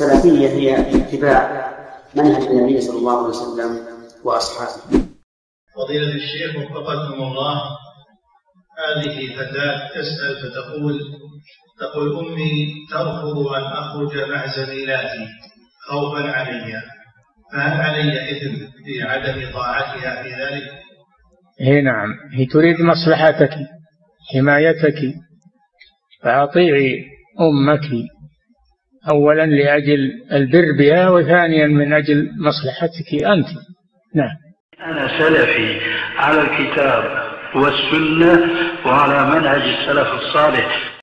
السلفية هي اتباع منهج النبي صلى الله عليه وسلم وأصحابه. فضيلة الشيخ وفقكم الله. هذه فتاة تسأل فتقول تقول أمي ترفض أن أخرج مع زميلاتي خوفا علي. فهل علي إثم في عدم طاعتها في ذلك؟ هي نعم. هي تريد مصلحتك حمايتك. فأطيعي أمك. أولا لأجل البر بها وثانيا من أجل مصلحتك أنت. نعم. أنا سلفي على الكتاب والسنة وعلى منهج السلف الصالح.